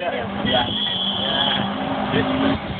Yeah. Yeah. yeah. Wow.